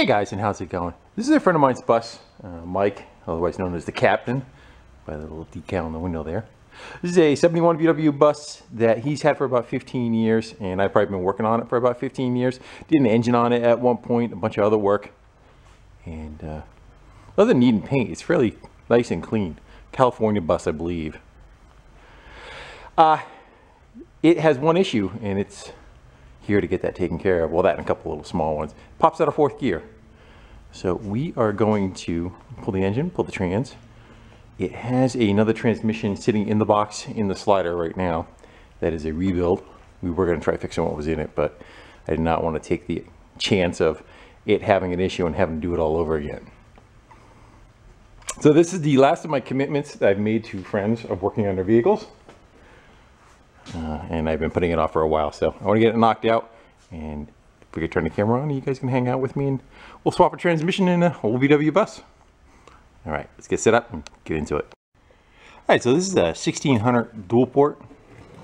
Hey guys, and how's it going? This is a friend of mine's bus, uh, Mike, otherwise known as the Captain, by the little decal in the window there. This is a 71 VW bus that he's had for about 15 years, and I've probably been working on it for about 15 years. Did an engine on it at one point, a bunch of other work, and uh, other than needing paint, it's fairly nice and clean. California bus, I believe. Uh, it has one issue, and it's here to get that taken care of. Well, that and a couple little small ones. Pops out of fourth gear. So we are going to pull the engine, pull the trans. It has another transmission sitting in the box in the slider right now. That is a rebuild. We were going to try fixing what was in it, but I did not want to take the chance of it having an issue and having to do it all over again. So this is the last of my commitments that I've made to friends of working on their vehicles. Uh, and I've been putting it off for a while, so I want to get it knocked out. And if we could turn the camera on, you guys can hang out with me and we'll swap a transmission in a old VW bus. All right, let's get set up and get into it. All right, so this is a 1600 dual port.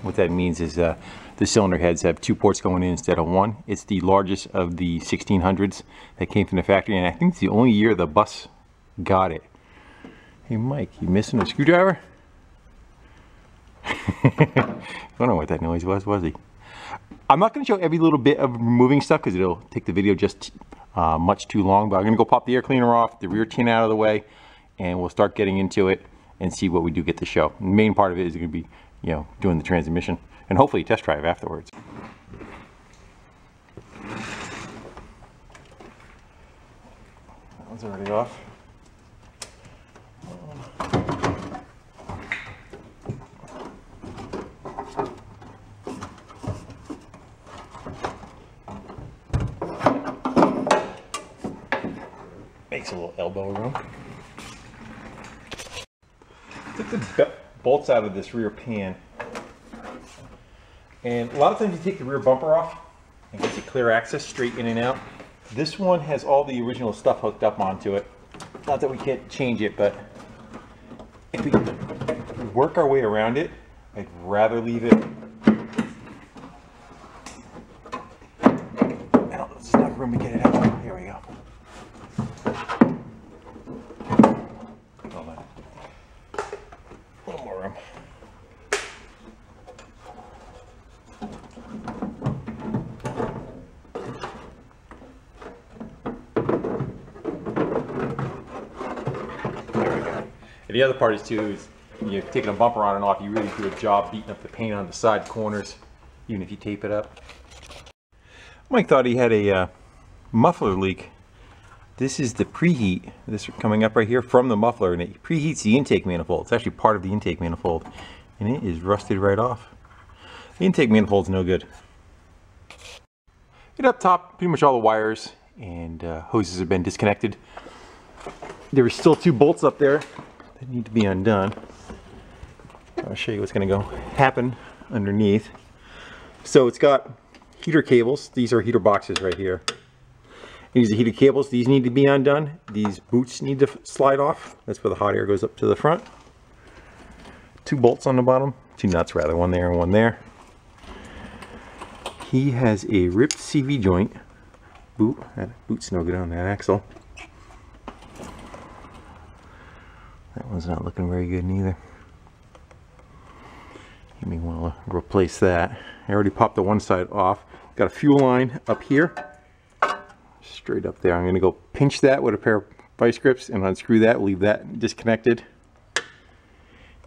What that means is uh, the cylinder heads have two ports going in instead of one. It's the largest of the 1600s that came from the factory, and I think it's the only year the bus got it. Hey Mike, you missing a screwdriver? I don't know what that noise was, was he? I'm not going to show every little bit of removing stuff because it'll take the video just uh, much too long, but I'm going to go pop the air cleaner off, the rear tin out of the way, and we'll start getting into it and see what we do get to show. The main part of it is going to be, you know, doing the transmission and hopefully test drive afterwards. That one's already off. Makes a little elbow room. Took the bolts out of this rear pan. And a lot of times you take the rear bumper off and get you clear access straight in and out. This one has all the original stuff hooked up onto it. Not that we can't change it, but if we work our way around it, I'd rather leave it. There's enough room to get it out. Here we go. Hold on. A little more room. There we go. And the other part is too is you're taking a bumper on and off, you really do a job beating up the paint on the side corners, even if you tape it up. Mike thought he had a uh, muffler leak. This is the preheat, this coming up right here from the muffler, and it preheats the intake manifold. It's actually part of the intake manifold, and it is rusted right off. The intake manifold's no good. And up top, pretty much all the wires and uh, hoses have been disconnected. There are still two bolts up there that need to be undone. I'll show you what's going to go happen underneath. So it's got heater cables. These are heater boxes right here. These are heater cables. These need to be undone. These boots need to slide off. That's where the hot air goes up to the front. Two bolts on the bottom. Two nuts rather. One there and one there. He has a ripped CV joint boot. That boot's no good on that axle. That one's not looking very good neither. You may want to replace that. I already popped the one side off. Got a fuel line up here. Straight up there. I'm going to go pinch that with a pair of vice grips and unscrew that. Leave that disconnected.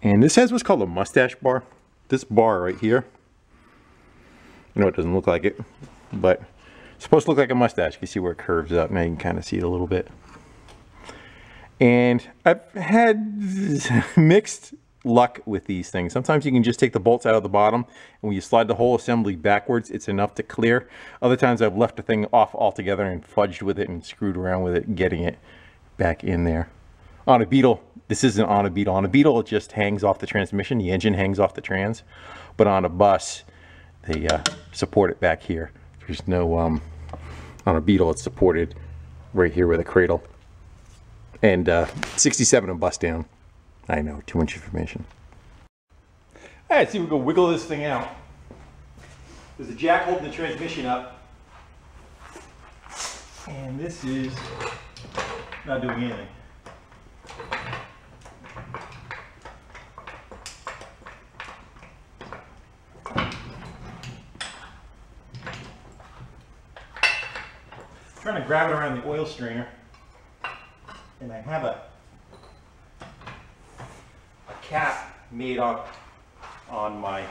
And this has what's called a mustache bar. This bar right here. I know it doesn't look like it, but it's supposed to look like a mustache. You can see where it curves up. Now you can kind of see it a little bit. And I've had mixed luck with these things. Sometimes you can just take the bolts out of the bottom and when you slide the whole assembly backwards, it's enough to clear. Other times I've left the thing off altogether and fudged with it and screwed around with it, getting it back in there. On a Beetle, this isn't on a Beetle. On a Beetle, it just hangs off the transmission. The engine hangs off the trans. But on a bus, they uh, support it back here. There's no, um, on a Beetle, it's supported right here with a cradle. And uh, 67 and bust down. I know, too much information. All right, see if we can wiggle this thing out. There's a jack holding the transmission up. And this is not doing anything. trying to grab it around the oil strainer and I have a a cap made up on my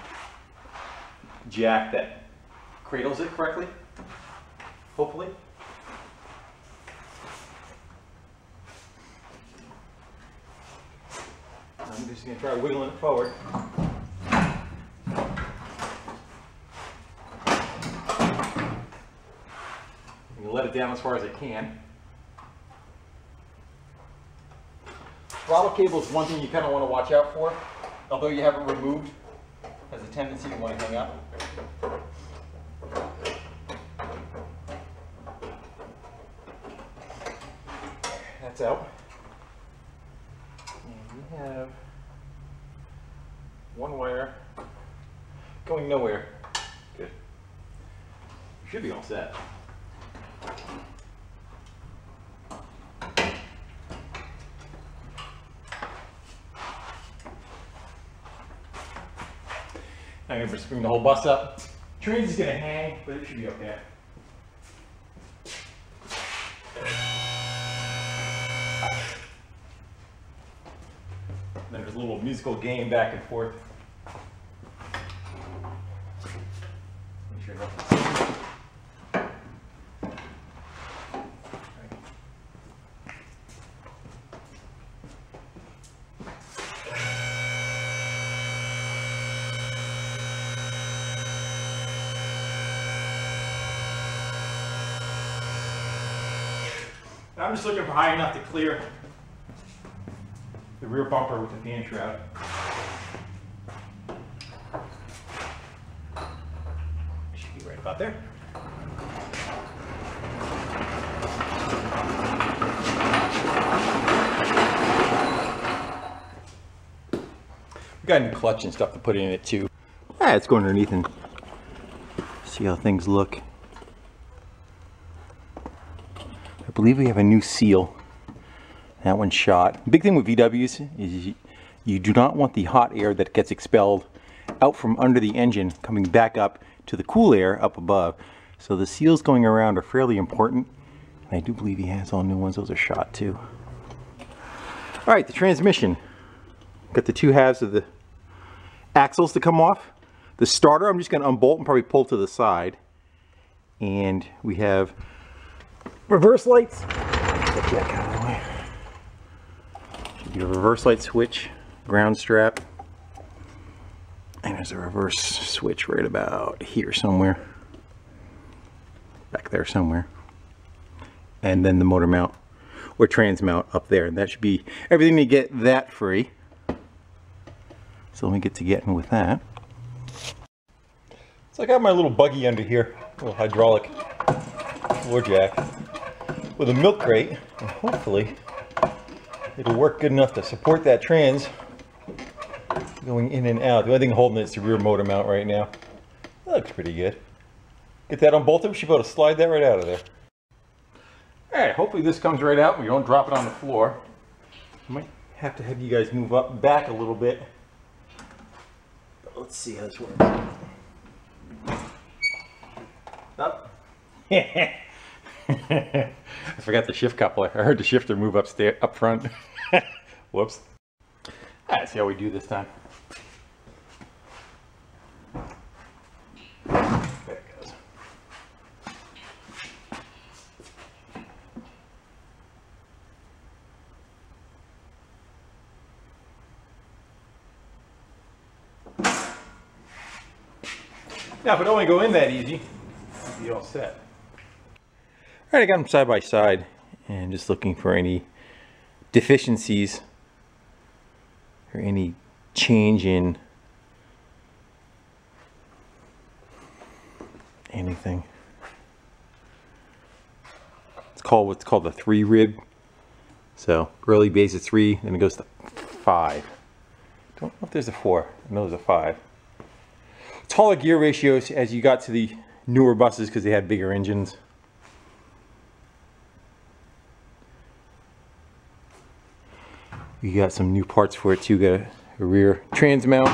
jack that cradles it correctly, hopefully. I'm just going to try wiggling it forward. Let it down as far as I can. Throttle cable is one thing you kind of want to watch out for. Although you have it removed, has a tendency to want to hang up. That's out. And we have one wire going nowhere. Good. Should be all set. I'm gonna spring the whole bus up. Train's is gonna hang, but it should be okay. There's a little musical game back and forth. Make sure nothing's- I'm just looking for high enough to clear the rear bumper with the fan shroud. Should be right about there. We got a new clutch and stuff to put in it too. Ah, it's going underneath and see how things look. I believe we have a new seal. That one's shot. Big thing with VWs is you, do not want the hot air that gets expelled out from under the engine coming back up to the cool air up above. So the seals going around are fairly important. And I do believe he has all new ones. Those are shot too. All right, the transmission. Got the two halves of the axles to come off. The starter, I'm just going to unbolt and probably pull to the side. And we have reverse lights. Get Jack out of the way. Should be a reverse light switch, ground strap. And there's a reverse switch right about here somewhere. Back there somewhere. And then the motor mount or trans mount up there. And that should be everything to get that free. So let me get to getting with that. So I got my little buggy under here, little hydraulic floor jack with a milk crate. And hopefully it'll work good enough to support that trans going in and out. The only thing holding it is the rear motor mount right now. That looks pretty good. Get that unbolted, we should be able to slide that right out of there. All right, hopefully this comes right out we don't drop it on the floor. I might have to have you guys move up back a little bit. But let's see how this works. Up. I forgot the shift coupler. I heard the shifter move upstairs, up front. Whoops. All right, see how we do this time. Now, if it only go in that easy, you'd be all set. All right, I got them side by side and just looking for any deficiencies or any change in anything. It's called what's called the three rib. So early base is three, then it goes to five. Don't know if there's a four. I know there's a five. Taller gear ratios as you got to the newer buses because they had bigger engines. You got some new parts for it too. Got a rear trans mount.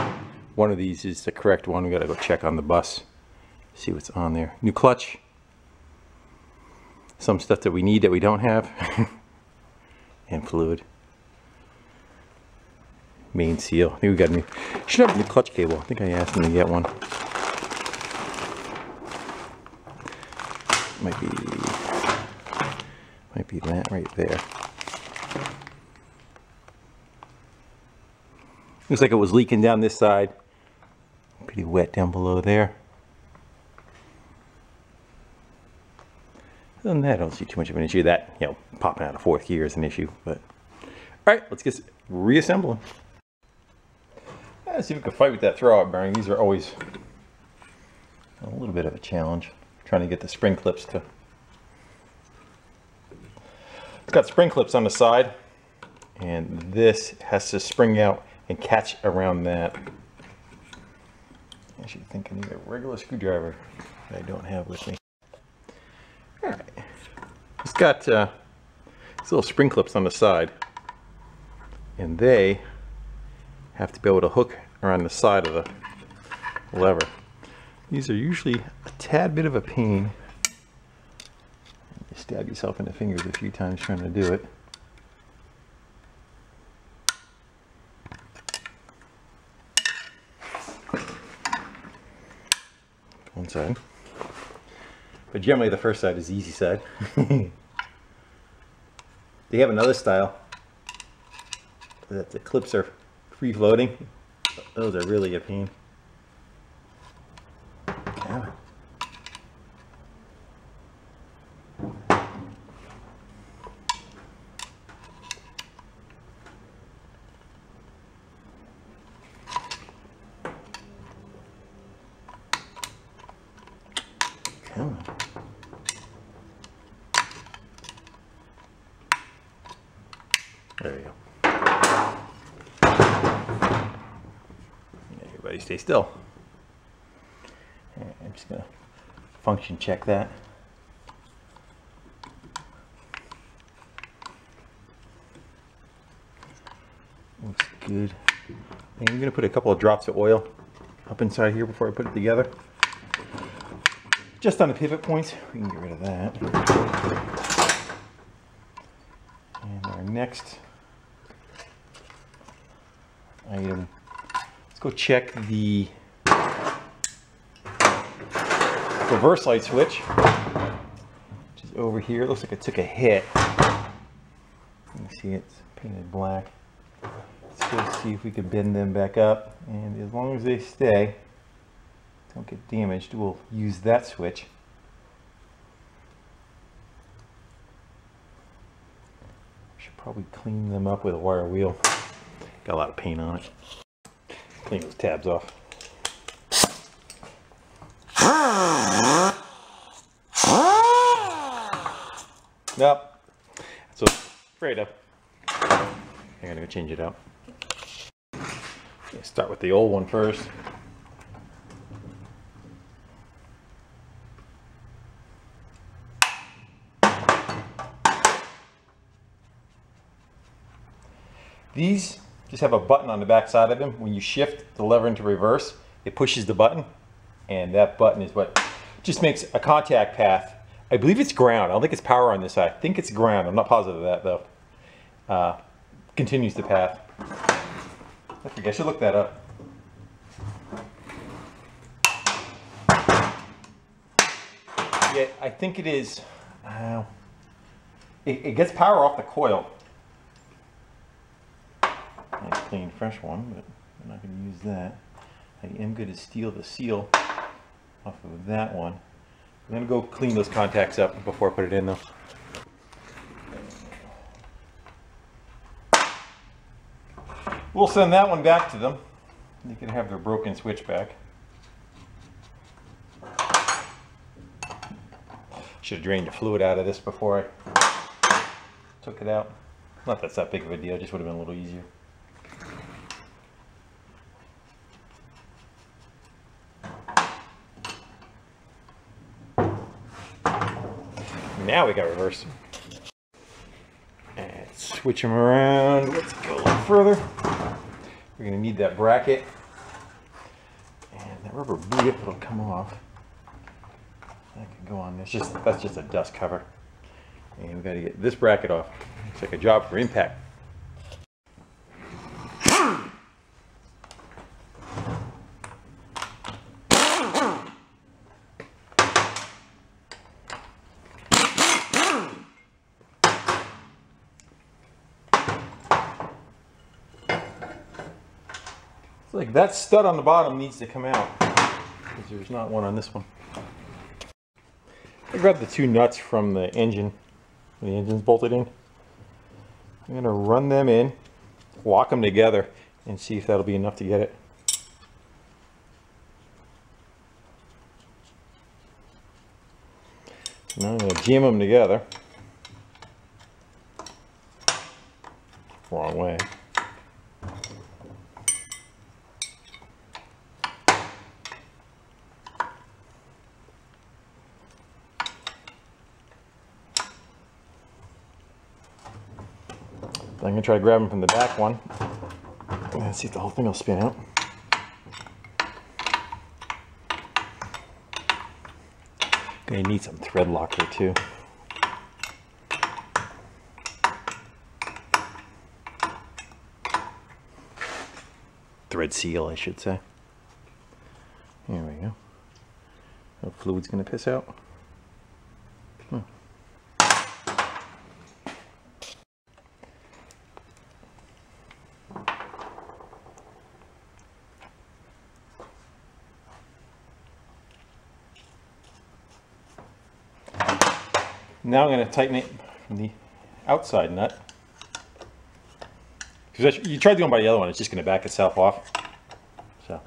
One of these is the correct one. We gotta go check on the bus. See what's on there. New clutch. Some stuff that we need that we don't have. and fluid. Main seal. I think we got a new. Should have a new clutch cable. I think I asked him to get one. Might be might be that right there. Looks like it was leaking down this side. Pretty wet down below there. Other than that, I don't see too much of an issue. That, you know, popping out of fourth gear is an issue, but. All right, let's get reassembling. Let's see if we can fight with that throwout bearing. These are always a little bit of a challenge. Trying to get the spring clips to. It's got spring clips on the side, and this has to spring out and catch around that. I should think I need a regular screwdriver that I don't have with me. All right. It's got uh, these little spring clips on the side, and they have to be able to hook around the side of the lever. These are usually a tad bit of a pain. You stab yourself in the fingers a few times trying to do it. One side. But generally the first side is the easy side. they have another style that the clips are free floating. Those are really a pain. Yeah. Come on. There we go. Everybody stay still. I'm just gonna function check that. Looks good. And I'm gonna put a couple of drops of oil up inside here before I put it together. Just on the pivot points, we can get rid of that. And our next item, let's go check the reverse light switch, which is over here. looks like it took a hit. You see it's painted black. Let's go see if we can bend them back up. And as long as they stay, don't get damaged, we'll use that switch. Should probably clean them up with a wire wheel. Got a lot of paint on it. Clean those tabs off. Nope. I'm afraid of. I'm gonna go change it out. Start with the old one first. These just have a button on the back side of them. When you shift the lever into reverse, it pushes the button, and that button is what just makes a contact path. I believe it's ground. I don't think it's power on this side. I think it's ground. I'm not positive of that though. Uh, continues the path. I think I should look that up. Yeah, I think it is. Uh, it, it gets power off the coil nice clean fresh one, but I'm not going to use that. I am going to steal the seal off of that one. I'm going to go clean those contacts up before I put it in though. We'll send that one back to them. They can have their broken switch back. Should have drained the fluid out of this before I took it out. Not that's that big of a deal, just would have been a little easier. Now we got reverse. And switch them around. Let's go a little further, we're gonna need that bracket. And that rubber boot, if it'll come off. That can go on, it's just, that's just a dust cover. And we gotta get this bracket off. It's like a job for impact. That stud on the bottom needs to come out. Because there's not one on this one. I grabbed the two nuts from the engine. The engine's bolted in. I'm going to run them in, lock them together, and see if that'll be enough to get it. Now I'm going to jam them together. Wrong way. I'm gonna try to grab them from the back one. Let's see if the whole thing will spin out. Gonna need some thread locker too. Thread seal, I should say. Here we go. The fluid's gonna piss out. Now I'm going to tighten it from the outside nut. Because you tried going by the other one, it's just going to back itself off. So.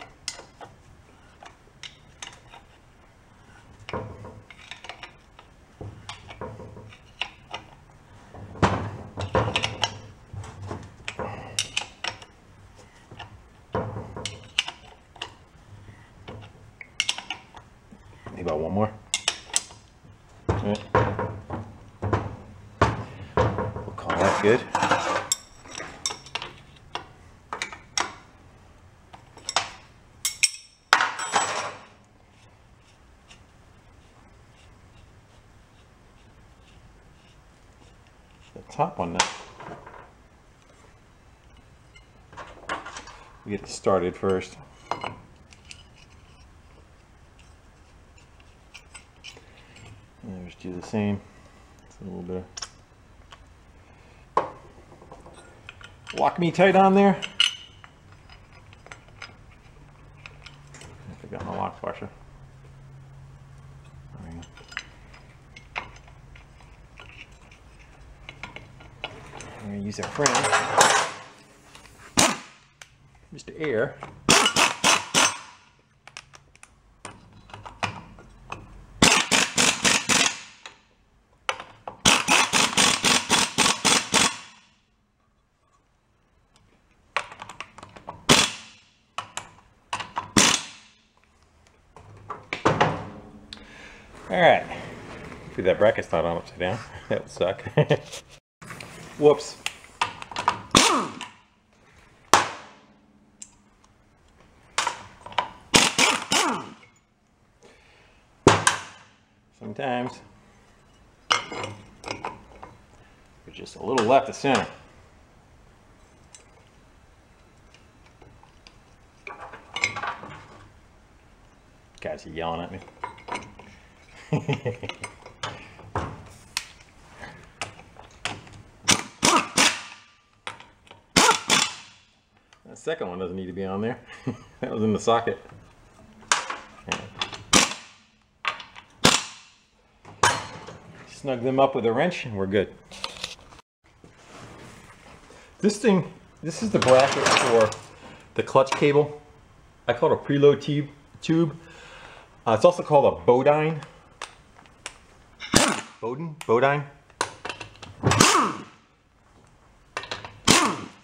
Maybe about one more. All right. We'll call that good. The top one now. We get started first. And just do the same. It's a little bit of Loctite on there. I forgot my lock washer. Use our friend. Air. All right. Hopefully that bracket's not on upside down. That would suck. Whoops. Sometimes there's just a little left of center. Guys are yelling at me. that second one doesn't need to be on there. that was in the socket. Snug them up with a wrench and we're good. This thing, this is the bracket for the clutch cable. I call it a preload tube. Uh, it's also called a Bodine. Bowden? Bodine?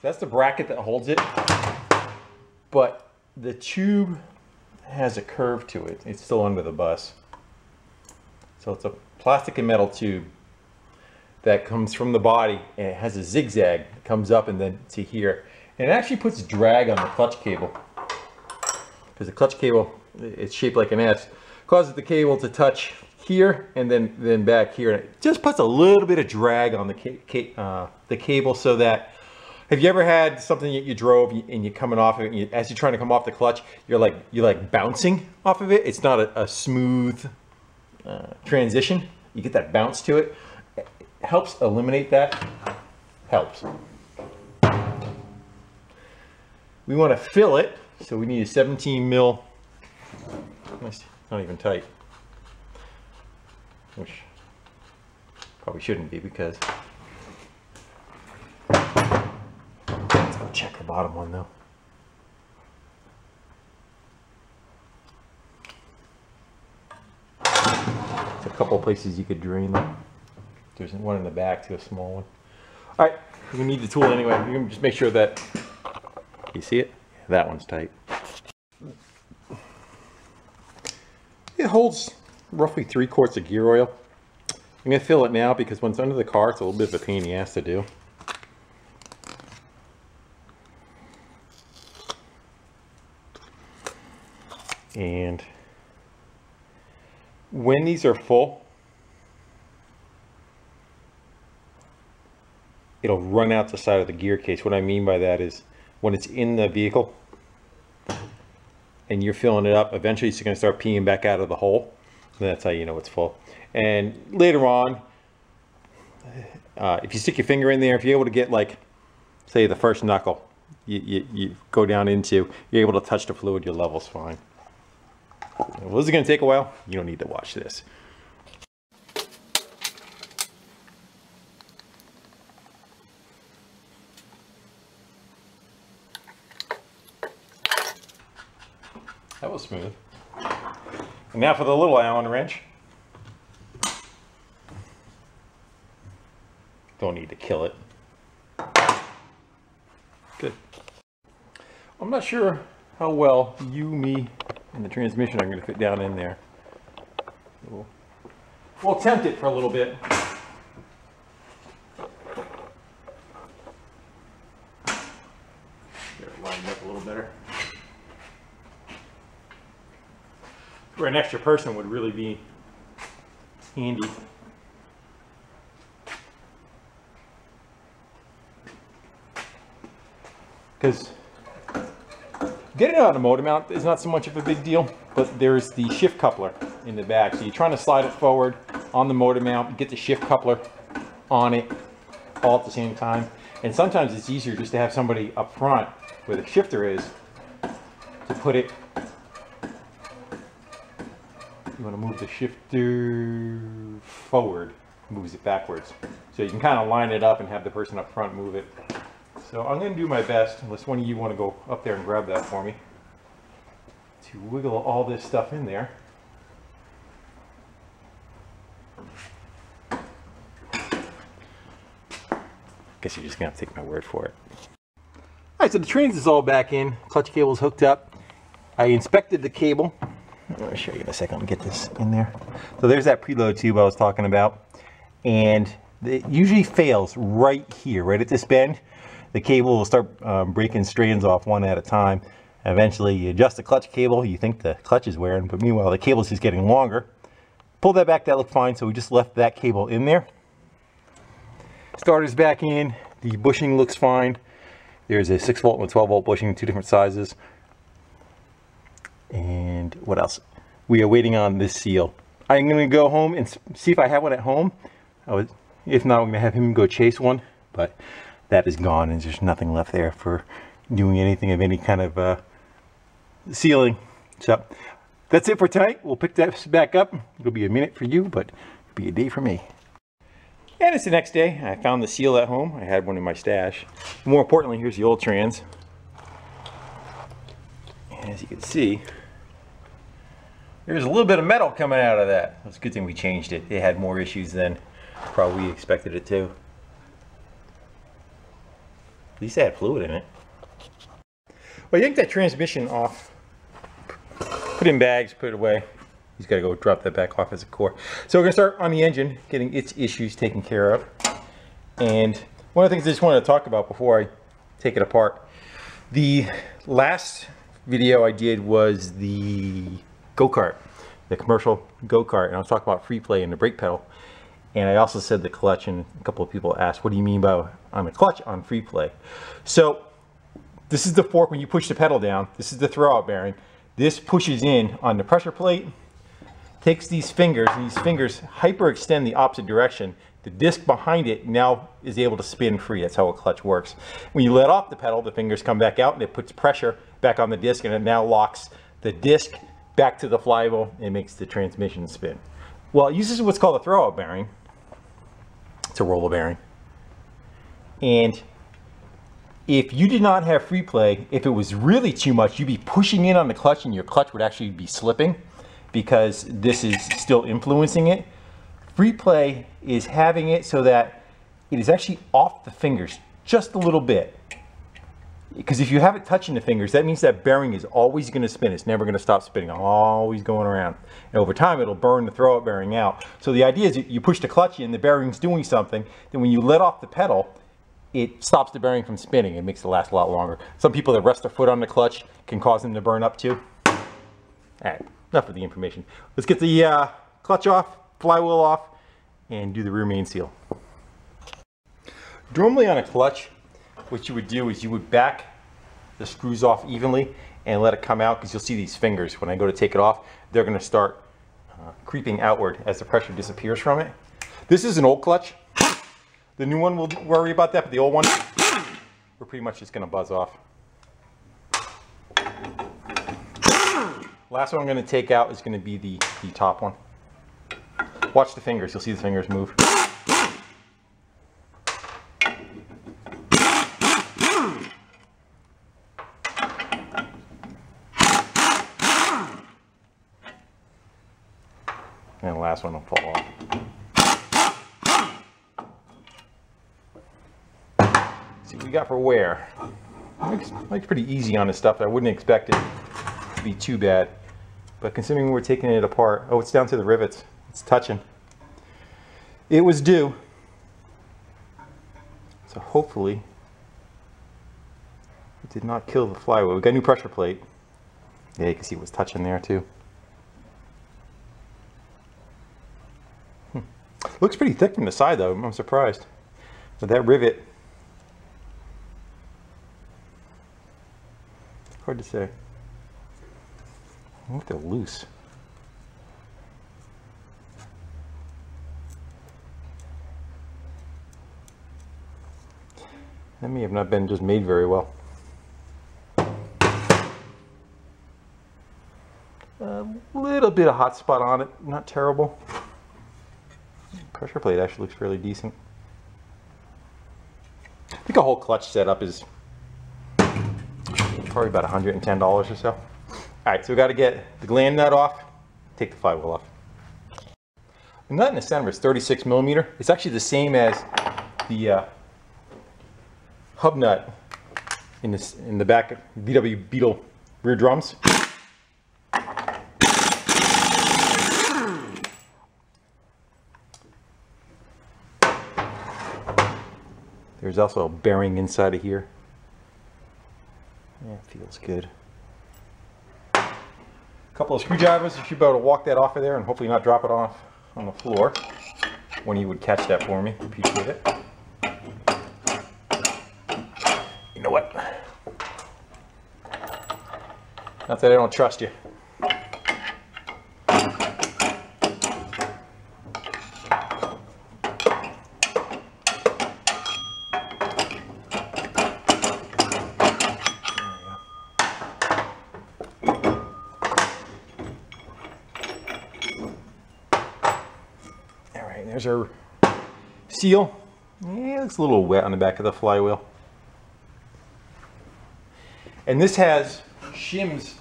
That's the bracket that holds it. But the tube has a curve to it. It's still under the bus. So it's a plastic and metal tube that comes from the body and it has a zigzag that comes up and then to here. And it actually puts drag on the clutch cable. Because the clutch cable, it's shaped like an S, causes the cable to touch here and then then back here. And it just puts a little bit of drag on the, ca uh, the cable so that have you ever had something that you drove and you're coming off of it, and you, as you're trying to come off the clutch, you're like you're like bouncing off of it. It's not a, a smooth uh, transition. You get that bounce to it. Helps eliminate that. Helps. We want to fill it, so we need a 17 mil. It's not even tight. Which probably shouldn't be because let's go check the bottom one though. There's a couple places you could drain them. There's one in the back to a small one. All right, we need the tool anyway. You can just make sure that, you see it? That one's tight. It holds roughly three quarts of gear oil. I'm gonna fill it now because when it's under the car, it's a little bit of a pain in the ass to do. And when these are full, it'll run out the side of the gear case. What I mean by that is when it's in the vehicle and you're filling it up, eventually it's going to start peeing back out of the hole. And That's how you know it's full. And later on, uh, if you stick your finger in there, if you're able to get like, say the first knuckle, you, you, you go down into, you're able to touch the fluid, your level's fine. Well, this is going to take a while. You don't need to watch this. That was smooth. And now for the little Allen wrench. Don't need to kill it. Good. I'm not sure how well you, me, and the transmission are going to fit down in there. We'll, we'll attempt it for a little bit. Get it lined up a little better. Where an extra person would really be handy. Because Getting on a motor mount is not so much of a big deal, but there's the shift coupler in the back. So you're trying to slide it forward on the motor mount, get the shift coupler on it all at the same time. And sometimes it's easier just to have somebody up front where the shifter is to put it. You want to move the shifter forward, moves it backwards. So you can kind of line it up and have the person up front move it so I'm going to do my best, unless one of you want to go up there and grab that for me, to wiggle all this stuff in there. Guess you're just going to take my word for it. Alright, so the trans is all back in, clutch cable's hooked up. I inspected the cable. I'll show you in a second, I'll get this in there. So there's that preload tube I was talking about. And it usually fails right here, right at this bend the cable will start um, breaking strands off one at a time. Eventually you adjust the clutch cable, you think the clutch is wearing, but meanwhile the cable is just getting longer. Pull that back, that looked fine, so we just left that cable in there. Starter's back in, the bushing looks fine. There's a 6 volt and a 12 volt bushing, two different sizes. And what else? We are waiting on this seal. I'm going to go home and see if I have one at home. Was, if not, I'm to have him go chase one. But that is gone and there's nothing left there for doing anything of any kind of uh, sealing. So that's it for tonight. We'll pick that back up. It'll be a minute for you, but it'll be a day for me. And it's the next day. I found the seal at home. I had one in my stash. More importantly, here's the old trans. And as you can see, there's a little bit of metal coming out of that. It's a good thing we changed it. It had more issues than probably expected it to. At least it had fluid in it. Well, yank that transmission off. Put in bags, put it away. He's got to go drop that back off as a core. So we're going to start on the engine, getting its issues taken care of. And one of the things I just wanted to talk about before I take it apart. The last video I did was the go-kart, the commercial go-kart, and I was talking about free play and the brake pedal. And I also said the clutch, and a couple of people asked, what do you mean by on a clutch on free play? So this is the fork when you push the pedal down. This is the throwout bearing. This pushes in on the pressure plate, takes these fingers, and these fingers hyperextend the opposite direction. The disc behind it now is able to spin free. That's how a clutch works. When you let off the pedal, the fingers come back out and it puts pressure back on the disc and it now locks the disc back to the flywheel and makes the transmission spin. Well, it uses what's called a throwout bearing. It's a roller bearing. And if you did not have free play, if it was really too much, you'd be pushing in on the clutch and your clutch would actually be slipping because this is still influencing it. Free play is having it so that it is actually off the fingers just a little bit. Because if you have it touching the fingers, that means that bearing is always going to spin. It's never going to stop spinning, always going around. And over time, it'll burn the throwout bearing out. So the idea is you push the clutch in, the bearing's doing something. Then when you let off the pedal, it stops the bearing from spinning. It makes it last a lot longer. Some people that rest their foot on the clutch can cause them to burn up too. All right, enough of the information. Let's get the uh, clutch off, flywheel off, and do the rear main seal. Normally on a clutch, what you would do is you would back the screws off evenly and let it come out because you'll see these fingers. When I go to take it off, they're going to start uh, creeping outward as the pressure disappears from it. This is an old clutch. The new one, we'll worry about that, but the old one, we're pretty much just going to buzz off. Last one I'm going to take out is going to be the, the top one. Watch the fingers. You'll see the fingers move. Last one will fall off. see what we got for wear. Looks pretty easy on this stuff. I wouldn't expect it to be too bad. But considering we're taking it apart, oh, it's down to the rivets. It's touching. It was due. So hopefully it did not kill the flywheel. We got a new pressure plate. Yeah, you can see it was touching there too. Looks pretty thick from the side though, I'm surprised. But that rivet, hard to say. I think they're loose. That may have not been just made very well. A little bit of hot spot on it, not terrible. Pressure plate actually looks fairly decent. I think a whole clutch setup is probably about $110 or so. All right, so we got to get the gland nut off, take the flywheel off. The nut in the center is 36 millimeter. It's actually the same as the uh, hub nut in, this, in the back of VW Beetle rear drums. There's also a bearing inside of here. Yeah, feels good. A couple of screwdrivers, you should be able to walk that off of there and hopefully not drop it off on the floor when you would catch that for me. Appreciate it. You know what? Not that I don't trust you. there's our seal. Yeah, it looks a little wet on the back of the flywheel. And this has shims.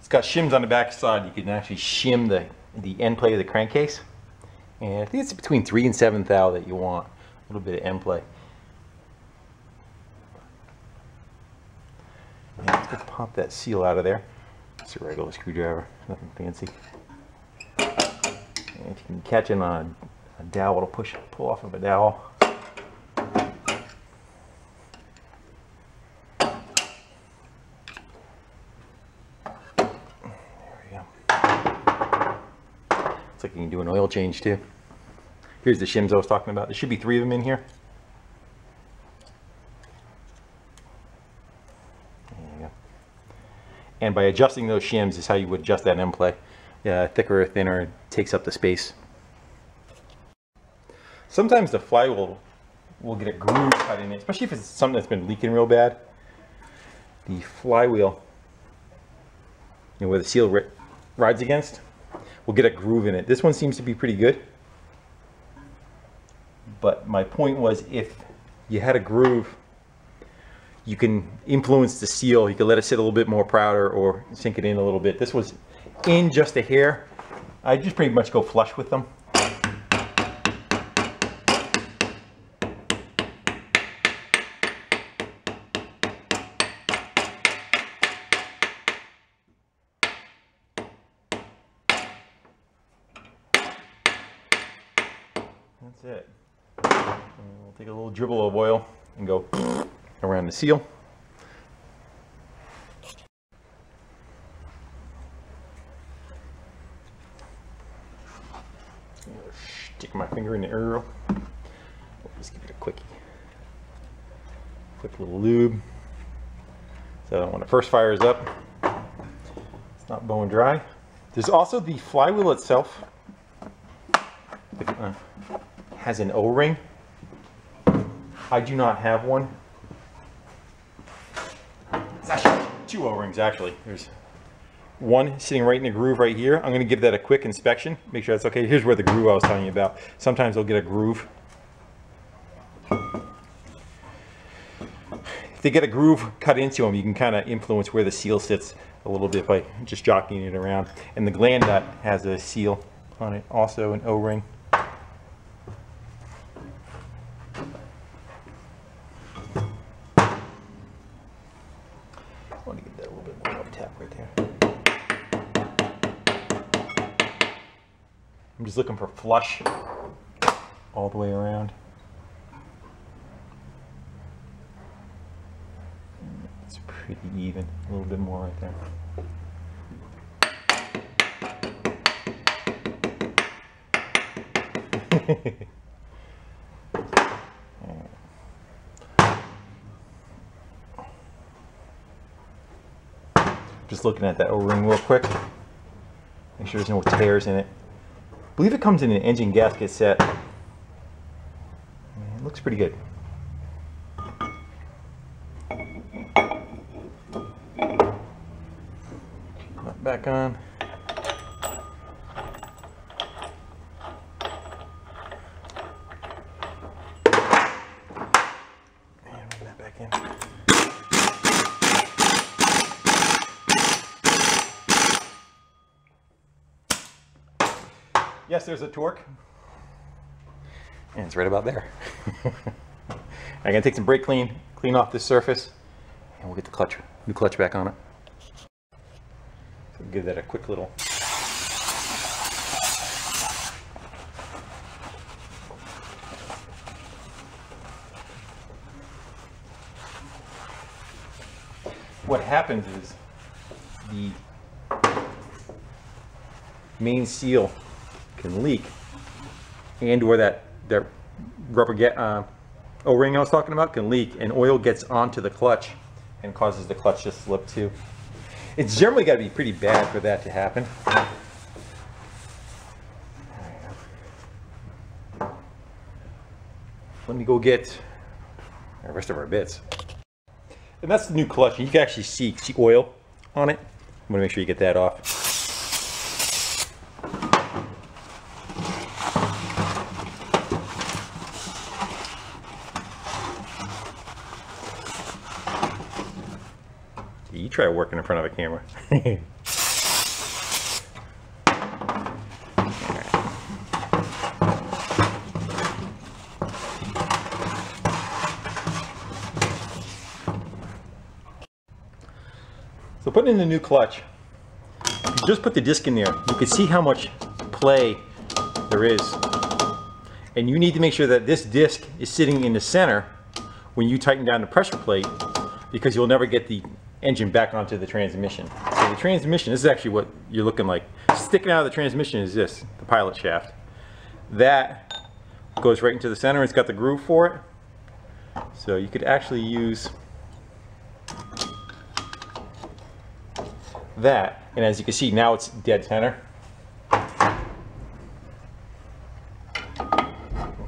It's got shims on the back side. You can actually shim the, the end plate of the crankcase. And I think it's between three and seven thou that you want. A little bit of end play. And let's pop that seal out of there. It's a regular screwdriver, nothing fancy. If you can catch it on a, a dowel, it'll push, pull off of a dowel. Looks like you can do an oil change too. Here's the shims I was talking about. There should be three of them in here. And by adjusting those shims is how you would adjust that end play. Yeah, thicker or thinner takes up the space. Sometimes the flywheel will get a groove cut in it, especially if it's something that's been leaking real bad. The flywheel, you know, where the seal ri rides against, will get a groove in it. This one seems to be pretty good. But my point was if you had a groove, you can influence the seal. You can let it sit a little bit more prouder or sink it in a little bit. This was in just a hair. I just pretty much go flush with them. That's it. And we'll take a little dribble of oil and go around the seal. Stick my finger in the arrow. Just give it a quickie. Quick little lube. So when it first fires up, it's not bone dry. There's also the flywheel itself. Uh, has an O-ring. I do not have one. It's actually two O-rings actually. There's one sitting right in the groove right here. I'm gonna give that a quick inspection, make sure that's okay. Here's where the groove I was telling you about. Sometimes they'll get a groove. If they get a groove cut into them, you can kind of influence where the seal sits a little bit by just jockeying it around. And the gland nut has a seal on it, also an O-ring. I'm just looking for flush all the way around. It's pretty even, a little bit more right there. Just looking at that O-ring real quick. Make sure there's no tears in it. Believe it comes in an engine gasket set. It looks pretty good. Back on. Yes, there's a torque. And it's right about there. I'm gonna take some brake clean, clean off this surface, and we'll get the clutch, new clutch back on it. So give that a quick little. What happens is the main seal can leak and or that, that rubber uh, O-ring I was talking about can leak and oil gets onto the clutch and causes the clutch to slip too. It's generally got to be pretty bad for that to happen. Let me go get the rest of our bits. And that's the new clutch. You can actually see, see oil on it. I'm going to make sure you get that off. You try working in front of a camera. so putting in the new clutch, just put the disc in there. You can see how much play there is. And you need to make sure that this disc is sitting in the center when you tighten down the pressure plate because you'll never get the engine back onto the transmission. So the transmission, this is actually what you're looking like. Sticking out of the transmission is this, the pilot shaft. That goes right into the center. It's got the groove for it. So you could actually use that. And as you can see, now it's dead center.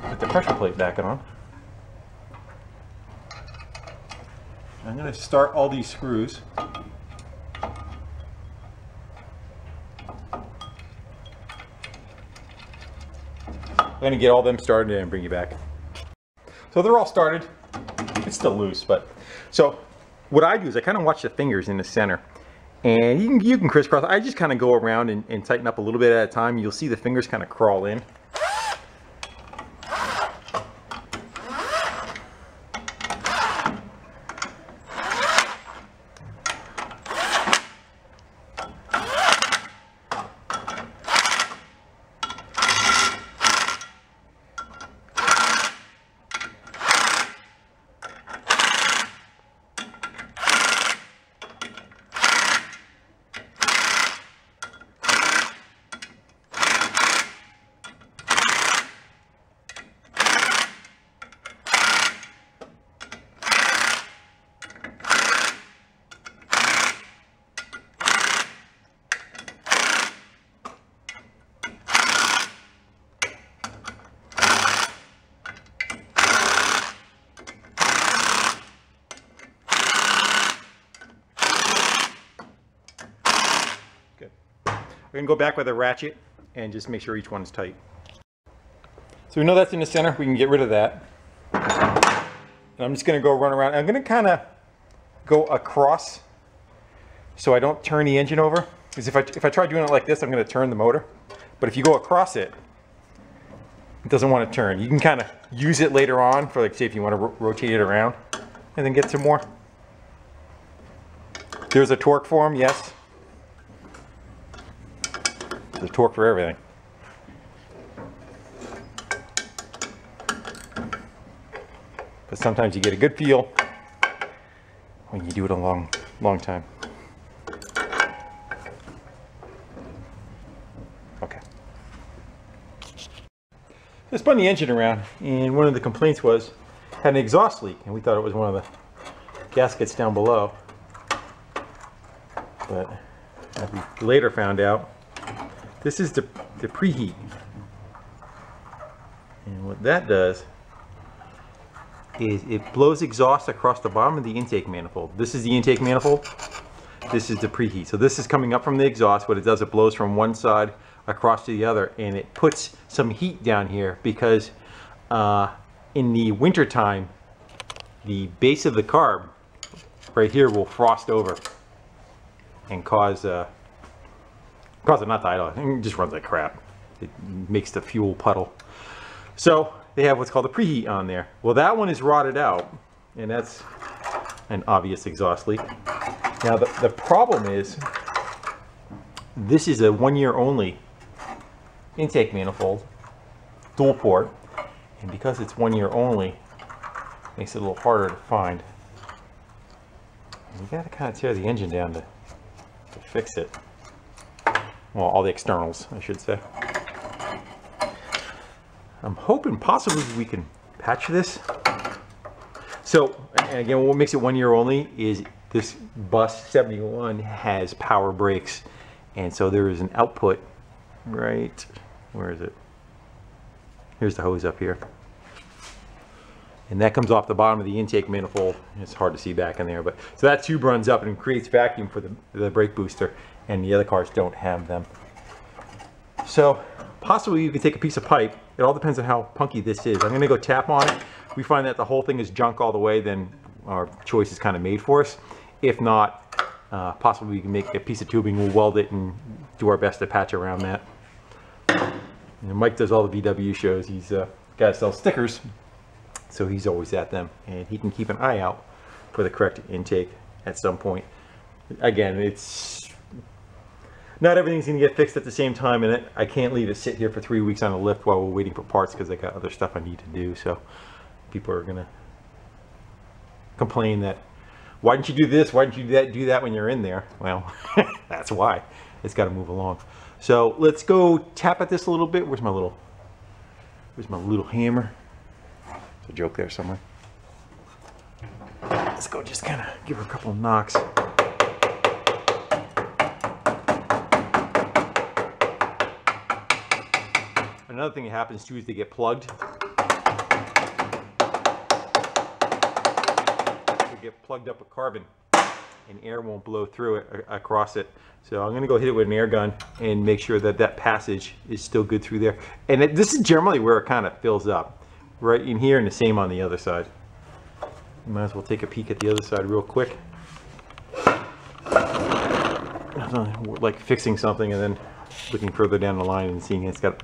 Put the pressure plate back on. I'm going to start all these screws. I'm going to get all them started and bring you back. So they're all started. It's still loose, but so what I do is I kind of watch the fingers in the center. And you can, you can crisscross. I just kind of go around and, and tighten up a little bit at a time. You'll see the fingers kind of crawl in. We're gonna go back with a ratchet and just make sure each one is tight. So we know that's in the center, we can get rid of that. And I'm just gonna go run around. I'm gonna kinda go across so I don't turn the engine over. Because if I, if I try doing it like this, I'm gonna turn the motor. But if you go across it, it doesn't want to turn. You can kind of use it later on for like, say if you want to ro rotate it around and then get some more. There's a torque form, yes the torque for everything. But sometimes you get a good feel when you do it a long, long time. Okay. I spun the engine around and one of the complaints was had an exhaust leak and we thought it was one of the gaskets down below. But we later found out this is the, the preheat. And what that does is it blows exhaust across the bottom of the intake manifold. This is the intake manifold. This is the preheat. So this is coming up from the exhaust. What it does, it blows from one side across to the other and it puts some heat down here because uh, in the winter time, the base of the carb right here will frost over and cause uh, cause it not to idle. It just runs like crap. It makes the fuel puddle. So they have what's called a preheat on there. Well, that one is rotted out, and that's an obvious exhaust leak. Now, the, the problem is, this is a one year only intake manifold, dual port, and because it's one year only, makes it a little harder to find. You gotta kind of tear the engine down to, to fix it well, all the externals, I should say. I'm hoping possibly we can patch this. So, and again, what makes it one year only is this bus 71 has power brakes. And so there is an output right, where is it? Here's the hose up here. And that comes off the bottom of the intake manifold. It's hard to see back in there, but so that tube runs up and creates vacuum for the, the brake booster and the other cars don't have them. So possibly you can take a piece of pipe. It all depends on how punky this is. I'm gonna go tap on it. We find that the whole thing is junk all the way, then our choice is kind of made for us. If not, uh, possibly we can make a piece of tubing, we'll weld it and do our best to patch around that. And Mike does all the VW shows. He's a got to sell stickers, so he's always at them. And he can keep an eye out for the correct intake at some point. Again, it's not everything's gonna get fixed at the same time and I can't leave it sit here for three weeks on a lift while we're waiting for parts because I got other stuff I need to do. So people are gonna complain that why didn't you do this? Why didn't you do that, do that when you're in there? Well, that's why. It's got to move along. So let's go tap at this a little bit. Where's my little, where's my little hammer? There's a joke there somewhere. Let's go just kind of give her a couple knocks. Another thing that happens too is they get plugged. They get plugged up with carbon and air won't blow through it across it. So I'm gonna go hit it with an air gun and make sure that that passage is still good through there. And it, this is generally where it kind of fills up. Right in here and the same on the other side. Might as well take a peek at the other side real quick. Like fixing something and then looking further down the line and seeing it's got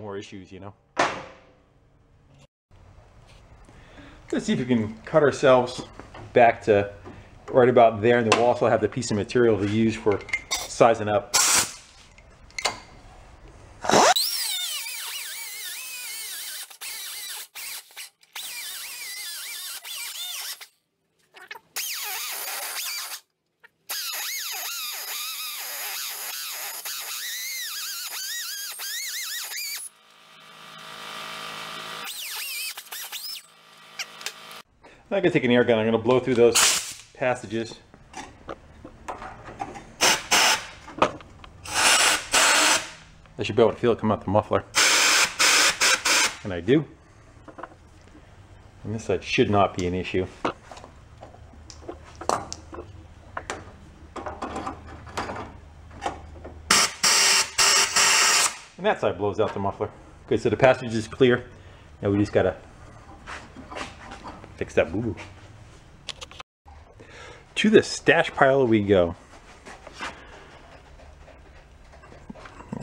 more issues, you know. Let's see if we can cut ourselves back to right about there and then we'll also have the piece of material to use for sizing up. I'm gonna take an air gun, I'm gonna blow through those passages. I should be able to feel it come out the muffler. And I do. And this side should not be an issue. And that side blows out the muffler. Okay, so the passage is clear. Now we just gotta Fix that boo, -boo. To the stash pile we go.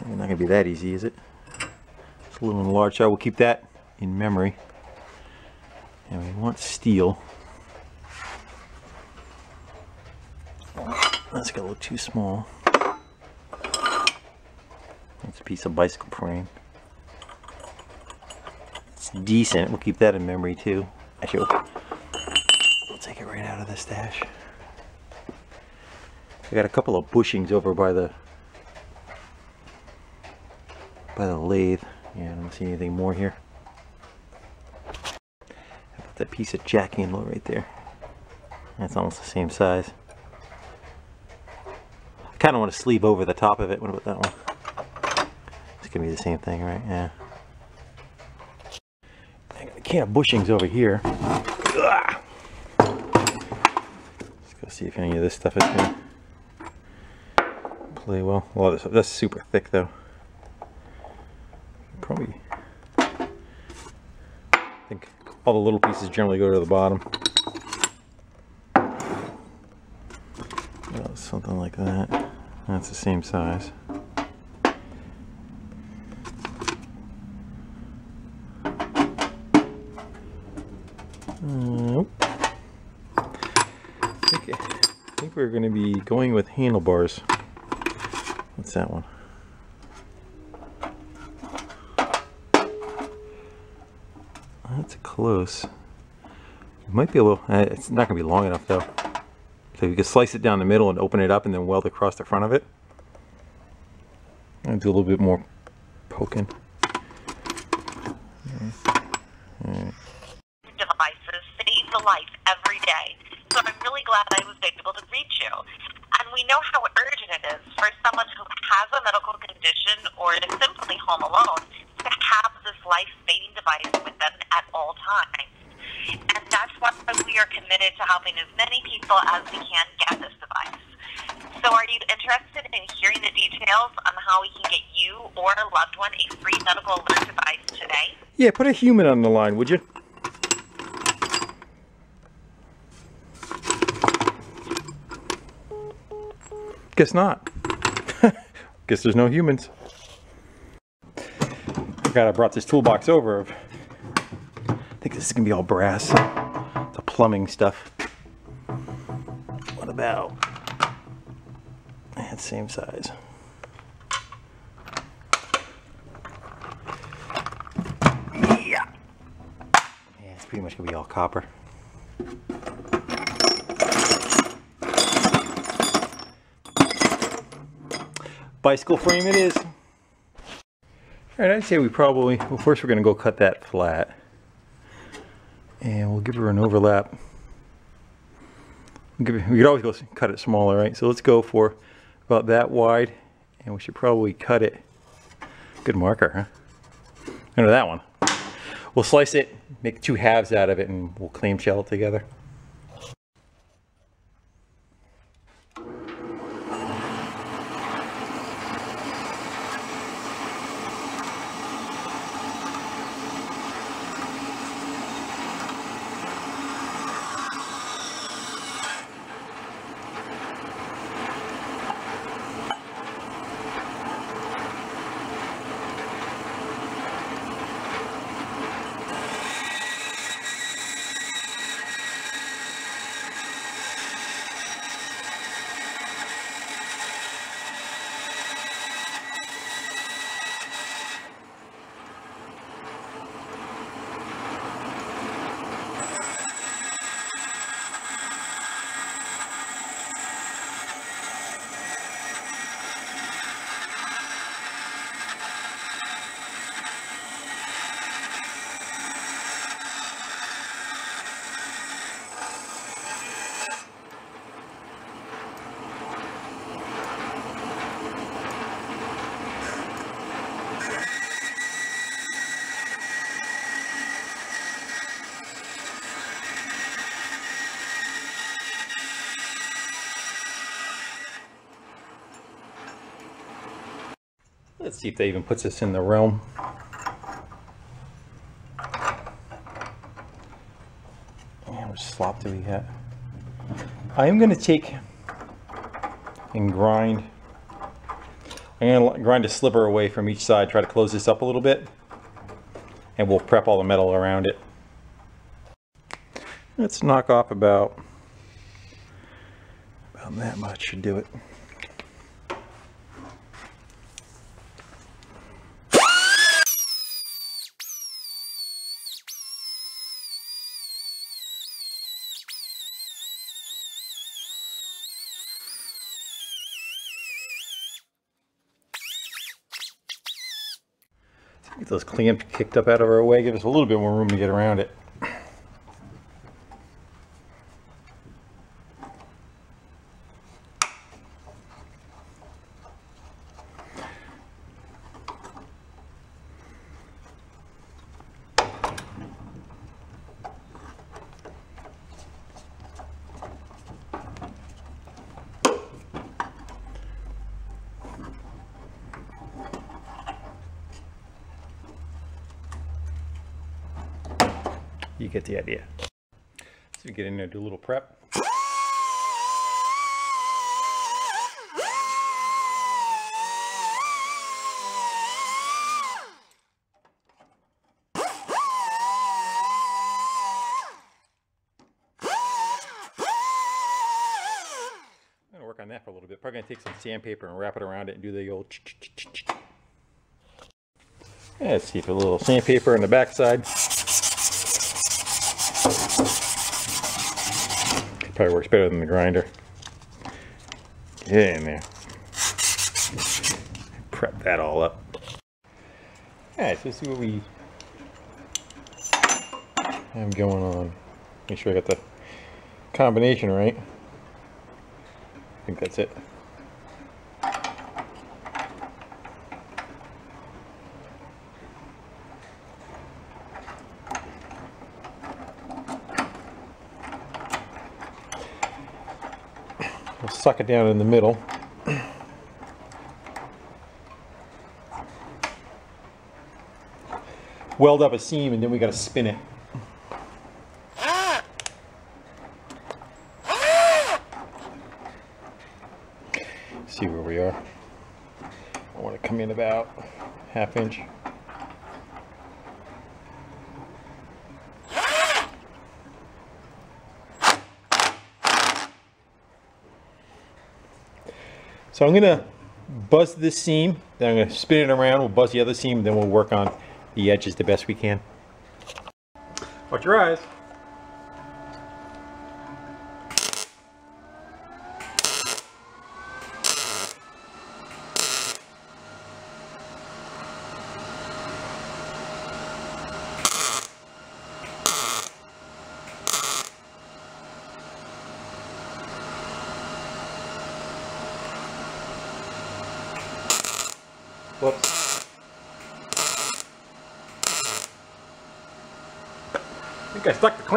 Not gonna be that easy, is it? It's a little enlarged, so we'll keep that in memory. And we want steel. That's got a little too small. That's a piece of bicycle frame. It's decent. We'll keep that in memory too. Actually, we'll, take it right out of the stash. I got a couple of bushings over by the by the lathe. Yeah, I don't see anything more here. Put that piece of jack handle right there. That's almost the same size. I kind of want to sleeve over the top of it. What about that one? It's going to be the same thing, right? Yeah can bushings over here. Let's go see if any of this stuff is going to play well. Well, this, that's super thick though. Probably, I think all the little pieces generally go to the bottom. something like that. That's the same size. We're going to be going with handlebars. What's that one? That's close. It might be able, uh, it's not going to be long enough though. So you can slice it down the middle and open it up and then weld across the front of it. And do a little bit more poking. Devices save the life every day. So I'm really glad I was able to reach you. And we know how urgent it is for someone who has a medical condition or is simply home alone to have this life-saving device with them at all times. And that's why we are committed to helping as many people as we can get this device. So are you interested in hearing the details on how we can get you or a loved one a free medical alert device today? Yeah, put a human on the line, would you? Guess not. Guess there's no humans. I forgot I brought this toolbox over. I think this is gonna be all brass. The plumbing stuff. What about? Same size. pretty much gonna be all copper. Bicycle frame it is. All right, I'd say we probably, well first we're gonna go cut that flat. And we'll give her an overlap. We'll we could always go cut it smaller, right? So let's go for about that wide. And we should probably cut it. Good marker, huh? Under that one. We'll slice it, make two halves out of it, and we'll clamshell it together. Let's see if that even puts us in the realm. How much slop do we have? I am going to take and grind. I'm going to grind a sliver away from each side, try to close this up a little bit. And we'll prep all the metal around it. Let's knock off about, about that much should do it. Those clamps kicked up out of our way, give us a little bit more room to get around it. You get the idea. So we get in there, do a little prep. I'm gonna work on that for a little bit. Probably gonna take some sandpaper and wrap it around it and do the old. ch- ch- ch- let's see if a little sandpaper on the backside. Probably works better than the grinder. Get in there. Prep that all up. Alright, so let's see what we have going on. Make sure I got the combination right. I think that's it. Suck it down in the middle. Weld up a seam and then we gotta spin it. See where we are. I want to come in about half inch. So I'm gonna buzz this seam, then I'm gonna spin it around, we'll buzz the other seam, then we'll work on the edges the best we can. Watch your eyes.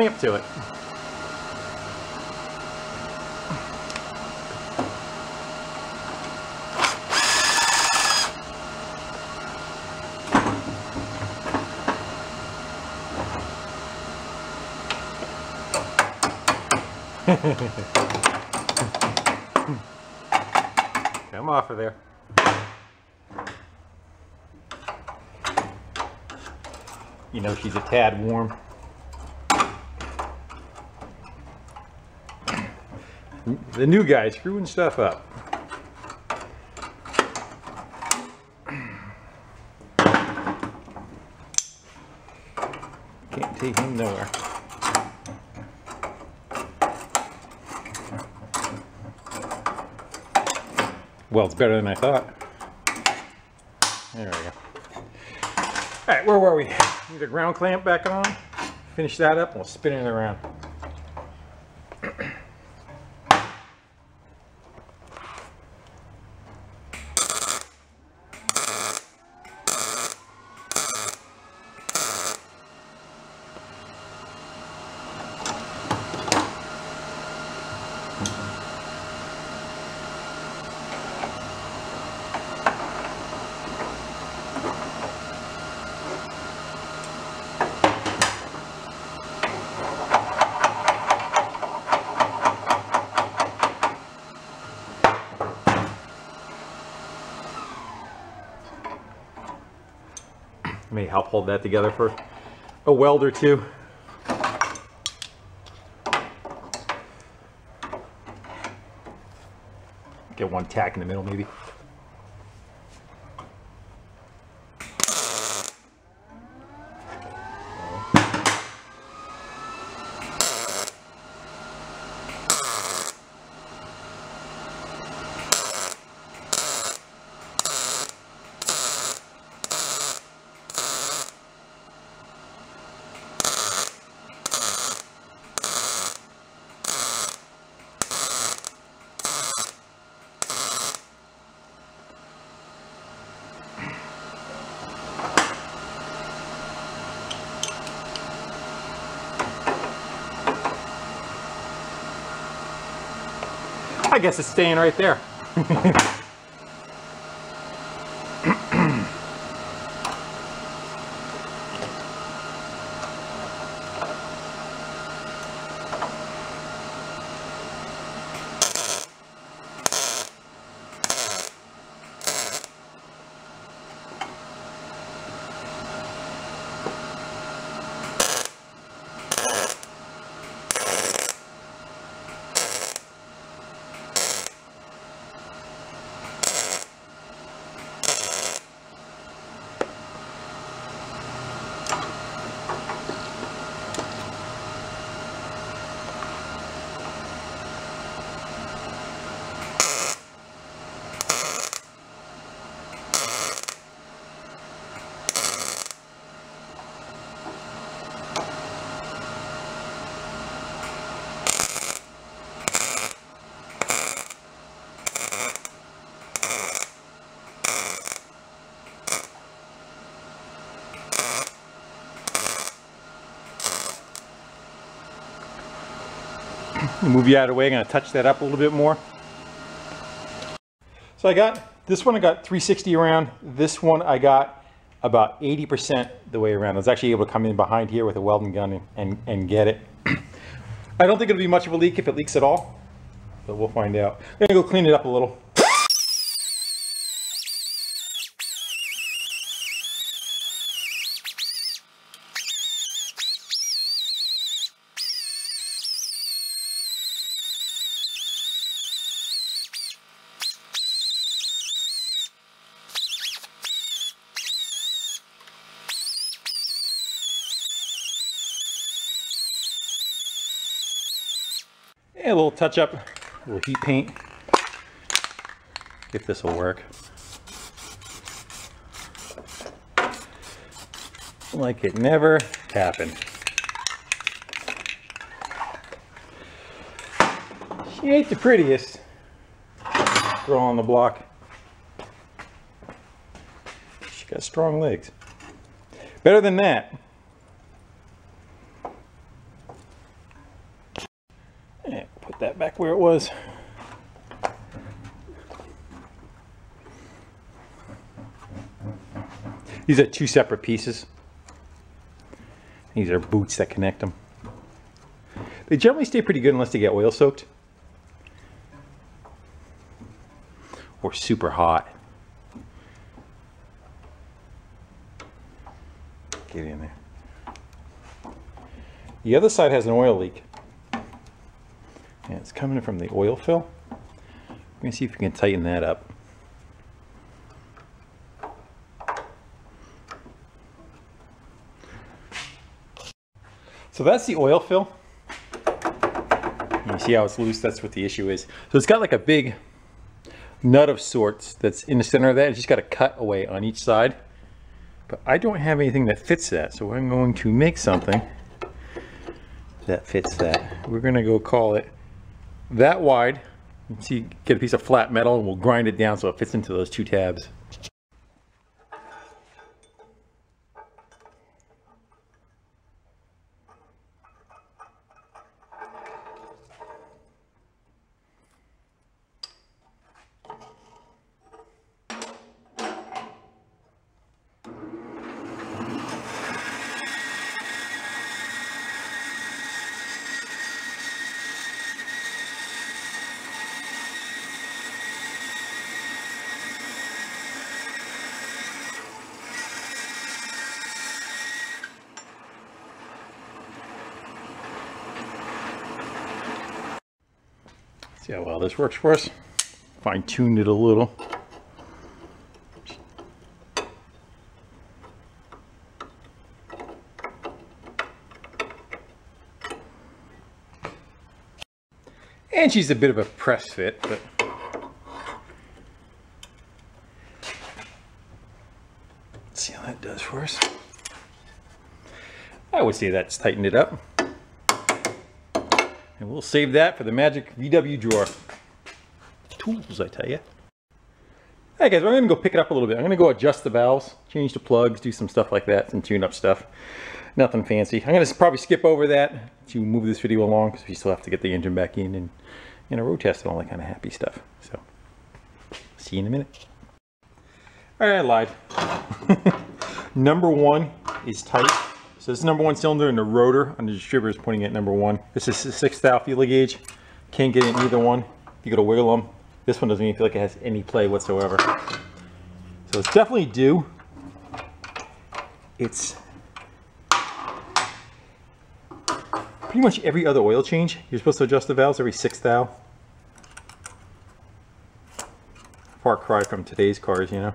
Clamp to it. Come off of there. You know she's a tad warm. The new guy screwing stuff up. Can't take him nowhere. Well, it's better than I thought. There we go. All right, where were we? Need the ground clamp back on. Finish that up and we'll spin it around. May help hold that together for a weld or two. Get one tack in the middle maybe. I guess it's staying right there. Move you out of the way, I'm gonna touch that up a little bit more. So I got, this one I got 360 around, this one I got about 80% the way around. I was actually able to come in behind here with a welding gun and, and, and get it. I don't think it'll be much of a leak if it leaks at all, but we'll find out. I'm gonna go clean it up a little. Touch up, a little heat paint. If this will work. Like it never happened. She ain't the prettiest girl on the block. She got strong legs. Better than that. Yeah, put that back where it was. These are two separate pieces. These are boots that connect them. They generally stay pretty good unless they get oil soaked. Or super hot. Get in there. The other side has an oil leak. It's coming from the oil fill. We're gonna see if we can tighten that up. So that's the oil fill. You see how it's loose? That's what the issue is. So it's got like a big nut of sorts that's in the center of that. It's just got a cut away on each side. But I don't have anything that fits that. So I'm going to make something that fits that. We're gonna go call it that wide. See, get a piece of flat metal and we'll grind it down so it fits into those two tabs. See how well this works for us. Fine tuned it a little. And she's a bit of a press fit, but let's see how that does for us. I would say that's tightened it up. And we'll save that for the magic VW drawer. Tools, I tell you. Hey guys, I'm gonna go pick it up a little bit. I'm gonna go adjust the valves, change the plugs, do some stuff like that, some tune-up stuff. Nothing fancy. I'm gonna probably skip over that to move this video along because we still have to get the engine back in and you know road test and all that kind of happy stuff. So, see you in a minute. All right, I lied. number one is tight. So this is number one cylinder and the rotor on the distributor is pointing at number one. This is a six thou feeler gauge. Can't get in either one. You gotta wiggle them. This one doesn't even feel like it has any play whatsoever. So it's definitely due. It's pretty much every other oil change. You're supposed to adjust the valves every six thou. Far cry from today's cars, you know.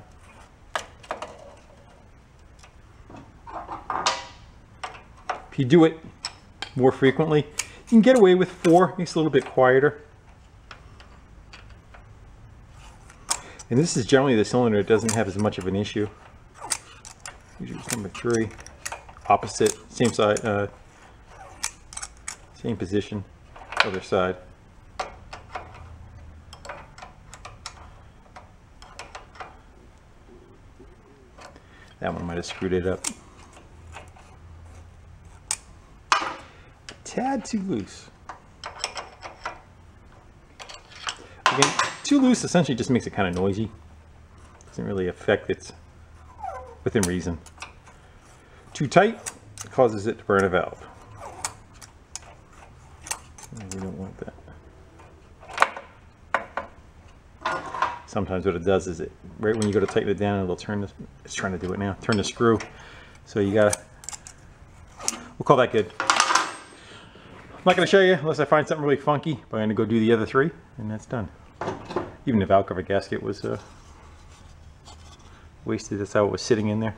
If you do it more frequently, you can get away with four, makes a little bit quieter. And this is generally the cylinder that doesn't have as much of an issue. Here's number three, opposite, same side, uh, same position, other side. That one might have screwed it up. tad too loose. Again, too loose essentially just makes it kind of noisy. Doesn't really affect it within reason. Too tight causes it to burn a valve. We don't want that. Sometimes what it does is it, right when you go to tighten it down, it'll turn this, it's trying to do it now, turn the screw. So you gotta, we'll call that good. I'm not going to show you unless I find something really funky, but I'm going to go do the other three, and that's done. Even the valve cover gasket was uh, wasted. That's how it was sitting in there.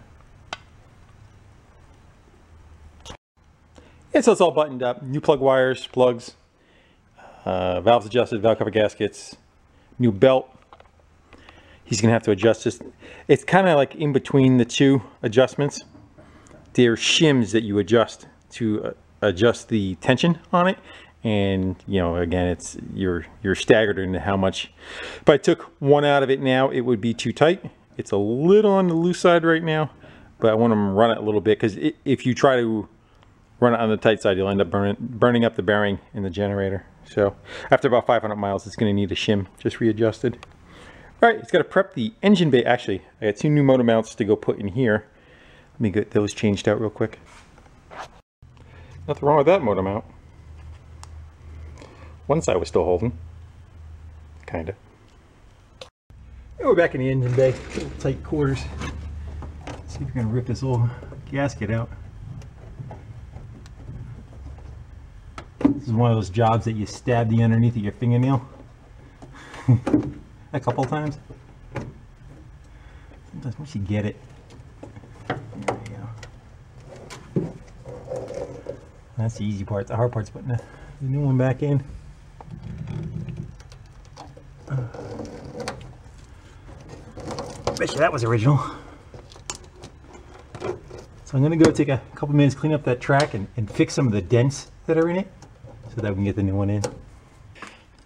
And so it's all buttoned up. New plug wires, plugs. uh, valves adjusted, valve cover gaskets, new belt. He's gonna have to adjust this. It's kind of like in between the two adjustments. There are shims that you adjust to uh, adjust the tension on it. And you know, again, it's you're you're staggered into how much. If I took one out of it now, it would be too tight. It's a little on the loose side right now, but I want to run it a little bit because if you try to run it on the tight side, you'll end up burning, burning up the bearing in the generator. So after about 500 miles, it's going to need a shim just readjusted. All right, it's got to prep the engine bay. Actually, I got two new motor mounts to go put in here. Let me get those changed out real quick. Nothing wrong with that motor mount. One side was still holding. Kinda. we're back in the engine bay. Little tight quarters. Let's see if we can rip this old gasket out. This is one of those jobs that you stab the underneath of your fingernail. a couple times. Sometimes once you get it, there you go. That's the easy part. The hard part's putting the new one back in. Bet you that was original. So I'm gonna go take a couple minutes, to clean up that track and, and fix some of the dents that are in it so that we can get the new one in.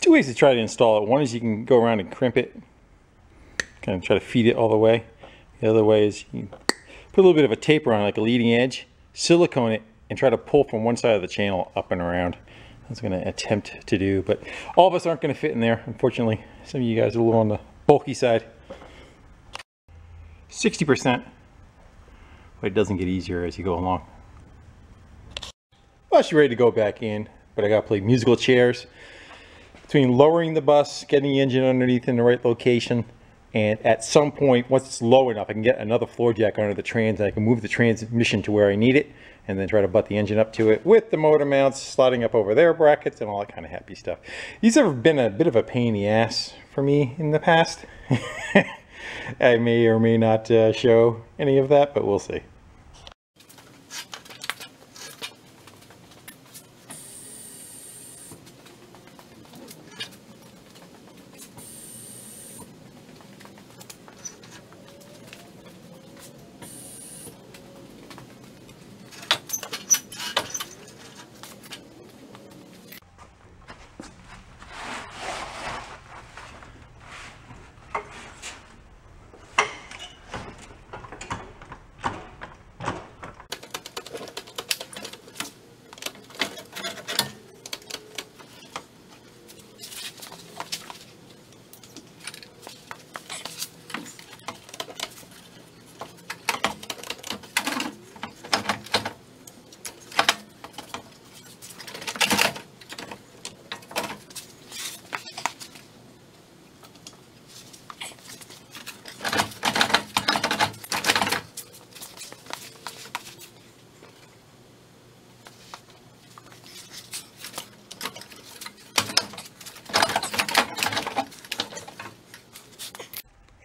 Two ways to try to install it. One is you can go around and crimp it, kind of try to feed it all the way. The other way is you put a little bit of a taper on like a leading edge, silicone it, and try to pull from one side of the channel up and around. That's going to attempt to do, but all of us aren't going to fit in there, unfortunately. Some of you guys are a little on the bulky side. 60%, but it doesn't get easier as you go along. Well, she's ready to go back in, but I got to play musical chairs. Between lowering the bus, getting the engine underneath in the right location, and at some point, once it's low enough, I can get another floor jack under the trans and I can move the transmission to where I need it and then try to butt the engine up to it with the motor mounts sliding up over their brackets and all that kind of happy stuff. These have been a bit of a pain in the ass for me in the past. I may or may not uh, show any of that, but we'll see.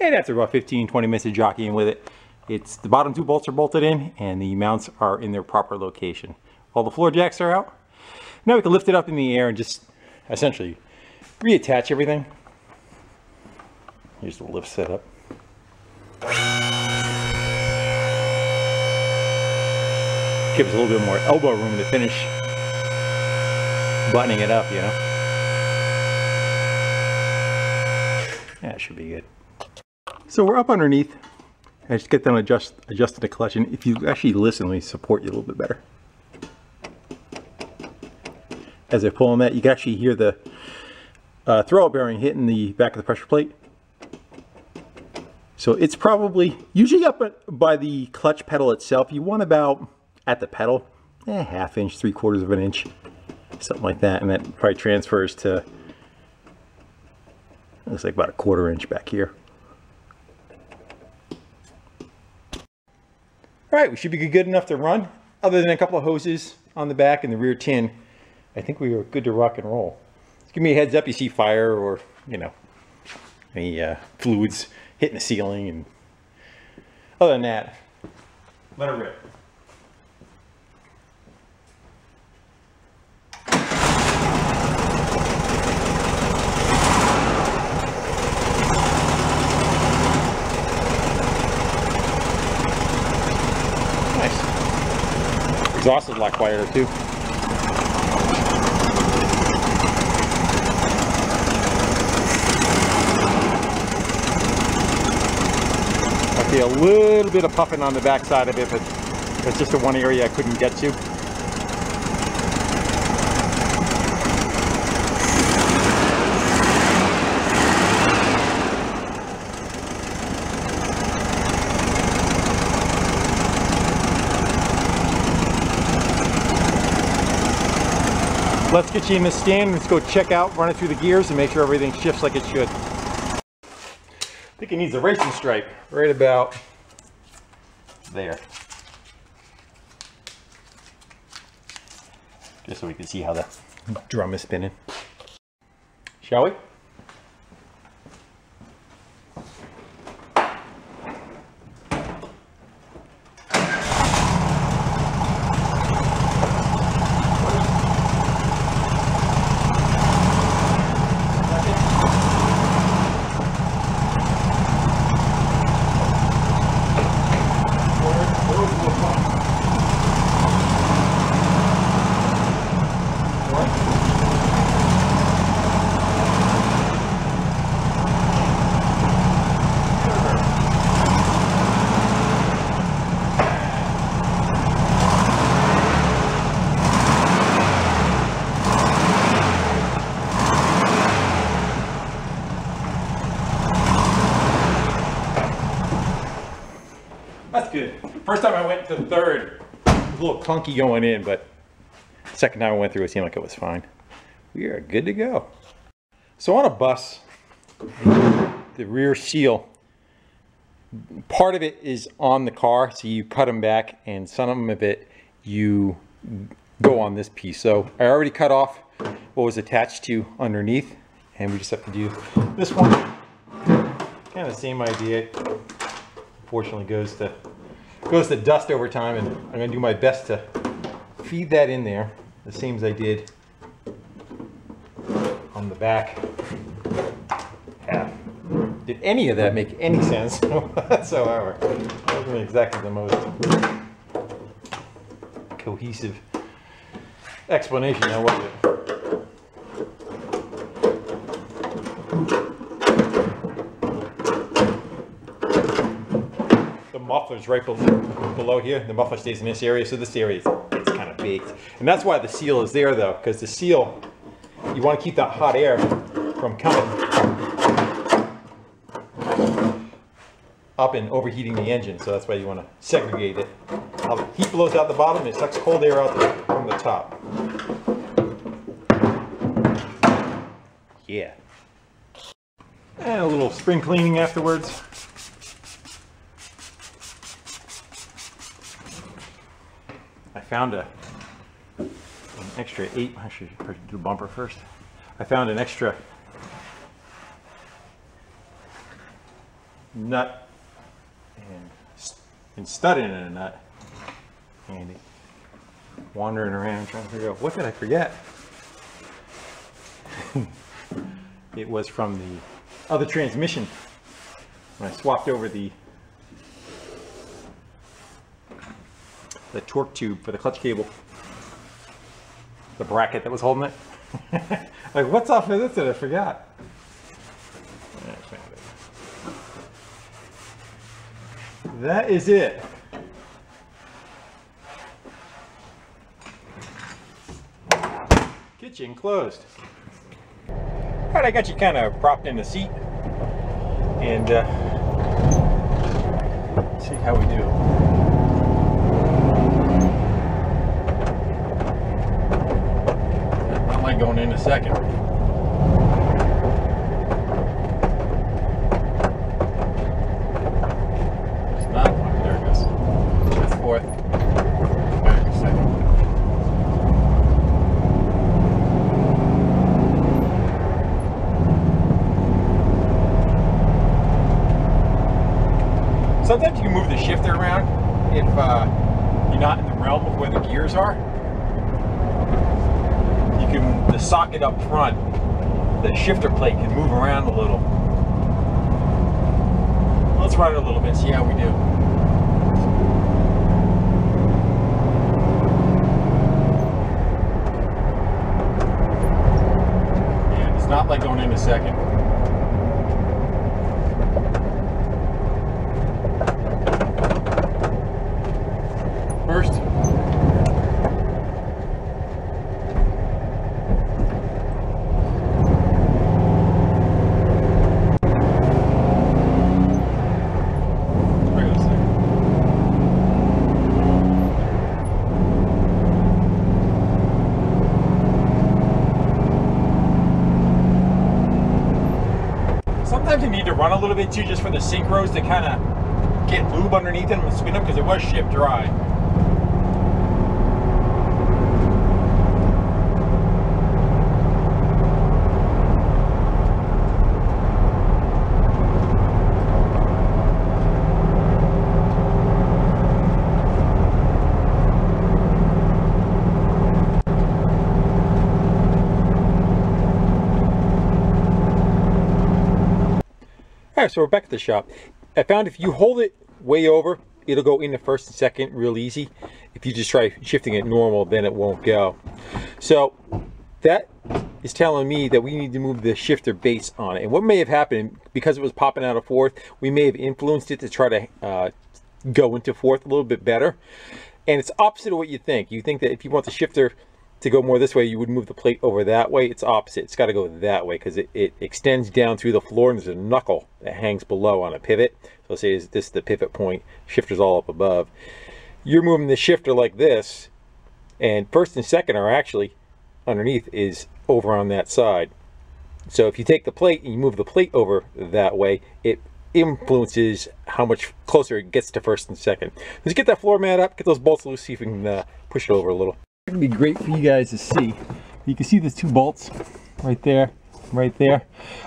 And after about 15, 20 minutes of jockeying with it, it's the bottom two bolts are bolted in and the mounts are in their proper location. All the floor jacks are out. Now we can lift it up in the air and just essentially reattach everything. Here's the lift setup. Gives a little bit more elbow room to finish buttoning it up, you know. That should be good. So we're up underneath. I just get them adjust, adjusted the clutch, and if you actually listen, we support you a little bit better. As I pull on that, you can actually hear the uh, throwout bearing hitting the back of the pressure plate. So it's probably, usually up by the clutch pedal itself, you want about, at the pedal, eh, half inch, three quarters of an inch, something like that, and that probably transfers to, looks like about a quarter inch back here. All right, we should be good enough to run. Other than a couple of hoses on the back and the rear tin, I think we are good to rock and roll. Just give me a heads up you see fire or, you know, any uh, fluids hitting the ceiling. And other than that, let it rip. A lot quieter too. I see a little bit of puffing on the back side of it, but it's just the one area I couldn't get to. Let's get you in the stand. Let's go check out, run it through the gears and make sure everything shifts like it should. I think it needs a racing stripe right about there. Just so we can see how the drum is spinning. Shall we? That's good. First to third, a little clunky going in, but second time I went through, it seemed like it was fine. We are good to go. So on a bus, the rear seal, part of it is on the car, so you cut them back, and some of it you go on this piece. So I already cut off what was attached to underneath, and we just have to do this one. Kind of the same idea fortunately goes to goes to dust over time and I'm gonna do my best to feed that in there the same as I did on the back half. Did any of that make any sense whatsoever? That wasn't exactly the most cohesive explanation now was it? the right below, below here. The muffler stays in this area, so this area it's kind of baked. And that's why the seal is there though, because the seal, you want to keep that hot air from coming up and overheating the engine. So that's why you want to segregate it. Now, the heat blows out the bottom, it sucks cold air out the, from the top. Yeah. And a little spring cleaning afterwards. Found a an extra eight. I should do bumper first. I found an extra nut and, and stud in a nut. And wandering around trying to figure out what did I forget. it was from the other transmission when I swapped over the the torque tube for the clutch cable. The bracket that was holding it. like, what's off of this that I forgot? That is it. Kitchen closed. All right, I got you kind of propped in the seat. And uh, see how we do. I going in a second. There it goes. Fourth. Second. Sometimes you can move the shifter around if uh, you're not in the realm of where the gears are can, the socket up front, the shifter plate can move around a little. Let's run it a little bit, see how we do. It's not like going into second. A little bit too, just for the synchros to kind of get lube underneath them and spin them because it was shipped dry. So we're back at the shop. I found if you hold it way over, it'll go into first and second real easy. If you just try shifting it normal, then it won't go. So that is telling me that we need to move the shifter base on it. And what may have happened, because it was popping out of fourth, we may have influenced it to try to uh, go into fourth a little bit better. And it's opposite of what you think. You think that if you want the shifter to go more this way, you would move the plate over that way. It's opposite. It's got to go that way because it, it extends down through the floor and there's a knuckle that hangs below on a pivot. So say is this the pivot point, shifter's all up above. You're moving the shifter like this and first and second are actually underneath is over on that side. So if you take the plate and you move the plate over that way, it influences how much closer it gets to first and second. Let's get that floor mat up, get those bolts loose, see if we can uh, push it over a little. Gonna be great for you guys to see. You can see the two bolts right there, right there.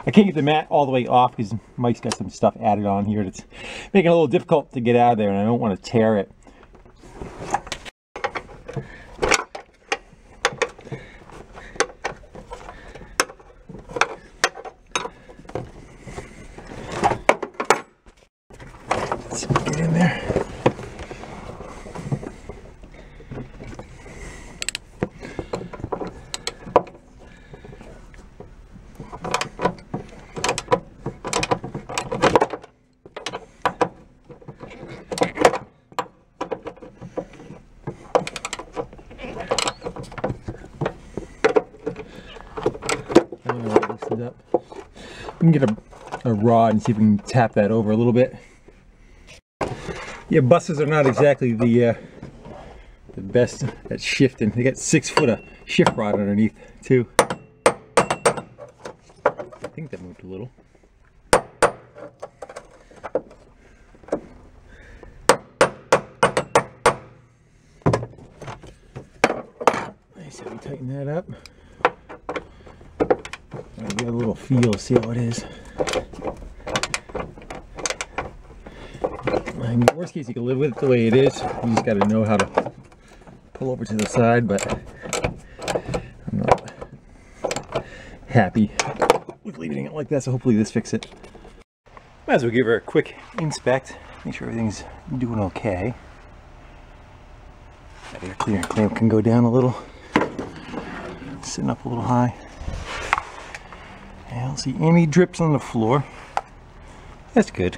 I can't get the mat all the way off because Mike's got some stuff added on here that's making it a little difficult to get out of there and I don't want to tear it. Let's get in there. I don't know what loosened up. We can get a, a rod and see if we can tap that over a little bit. Yeah, buses are not exactly the uh, the best at shifting. They got six foot of shift rod underneath too. I think that moved a little. Nice, how we tighten that up. Get a little feel, see how it is. And worst case, you can live with it the way it is. You just got to know how to pull over to the side, but I'm not happy with leaving it like that, so hopefully this fix it. Might as well give her a quick inspect, make sure everything's doing okay. That air clearing clamp can go down a little, sitting up a little high. I don't see any drips on the floor. That's good.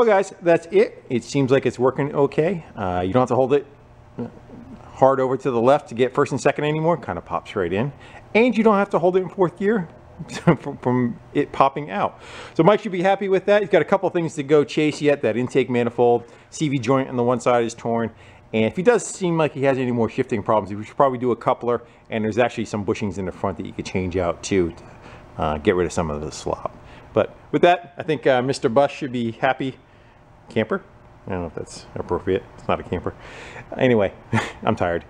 Well, guys, that's it. It seems like it's working okay. Uh, you don't have to hold it hard over to the left to get first and second anymore. Kind of pops right in. And you don't have to hold it in fourth gear from, it popping out. So Mike should be happy with that. He's got a couple things to go chase yet. That intake manifold, CV joint on the one side is torn. And if he does seem like he has any more shifting problems, we should probably do a coupler. And there's actually some bushings in the front that you could change out too to uh, get rid of some of the slop. But with that, I think uh, Mr. Bus should be happy. Camper? I don't know if that's appropriate. It's not a camper. Anyway, I'm tired.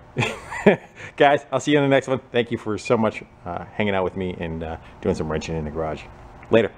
Guys, I'll see you in the next one. Thank you for so much uh, hanging out with me and uh, doing some wrenching in the garage. Later.